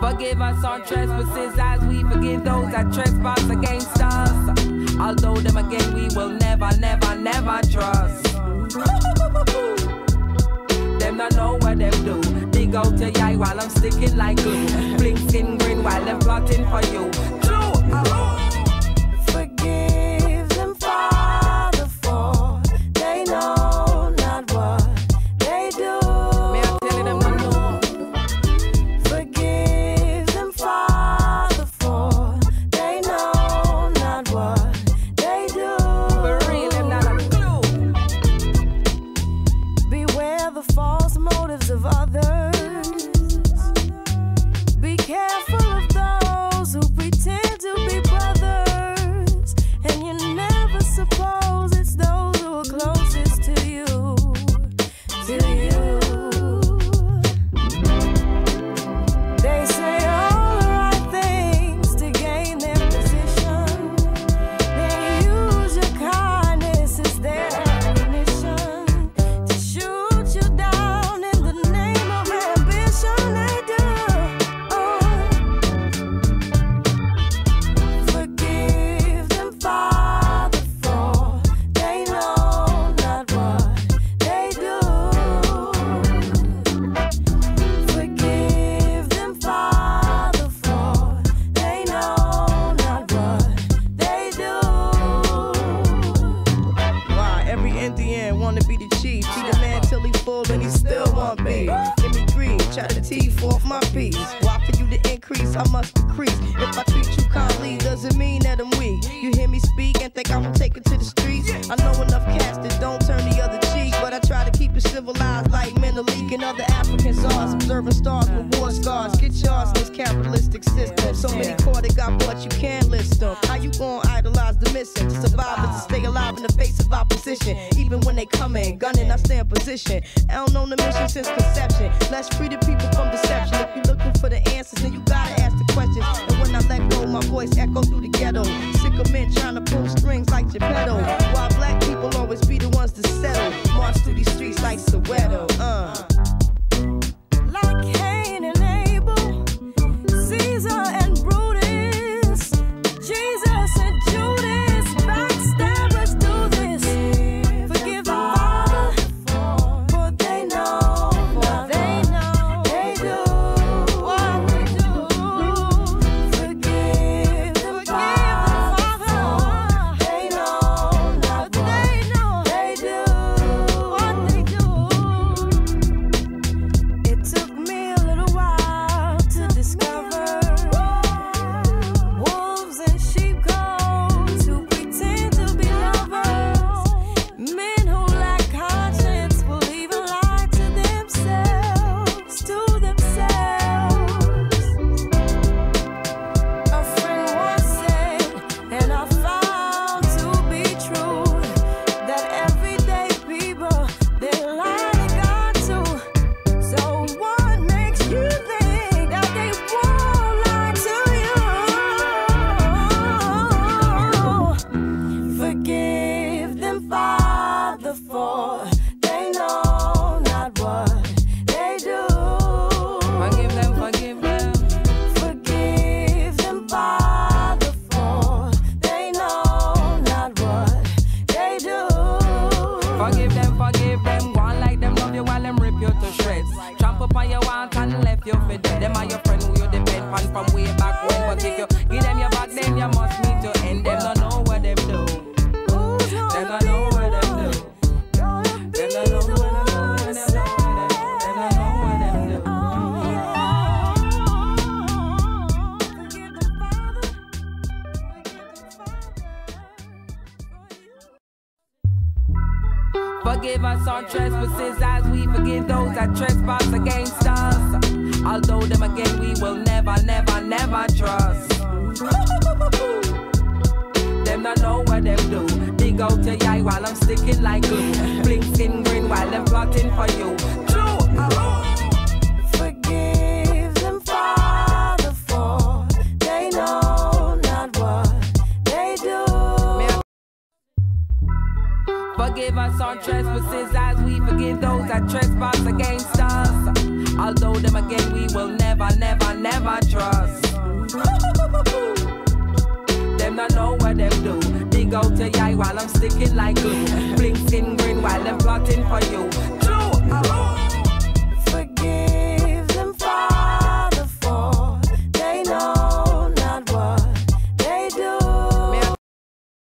Forgive us our trespasses as we forgive those that trespass against us. Although them again we will never, never, never trust. them not know what them do. Dig out your eye while I'm sticking like glue. Blink skin grin while I'm plotting for you. the chief. Feed the man till he full and he still want me. Give me three, try to teeth off my piece. Why for you to increase, I must decrease. If I treat you kindly, doesn't mean that I'm weak. You hear me speak and think I'm gonna take it to the streets. I know enough cats that don't turn the other cheek, but I try to keep it civilized like Menelik and other Africans are. Observing stars with war scars. Get yours in this capitalistic system. So many caught got but you can't list them. How you gonna idolize the missing? Survivors to stay alive in the face of opposition. Even coming. Gunning, I stay in position. L known the mission since conception. Let's free the people from deception. If you're looking for the answers, then you gotta ask the questions. And when I let go, my voice echo through the ghetto. Sick of men trying to pull strings like Geppetto. Why black people always be the ones to settle. March through these streets like Soweto. you fit. Them are your Forgive us our trespasses as we forgive those that trespass against us. Although them again we will never, never, never trust. them not know what them do. Big out to yai while I'm sticking like glue. Blinking green while I'm plotting for you. Forgive us our trespasses as we forgive those that trespass against us. Although them again we will never, never, never trust. them not know what them do. they go to eye while I'm sticking like glue. Blink skin green while I'm plotting for you.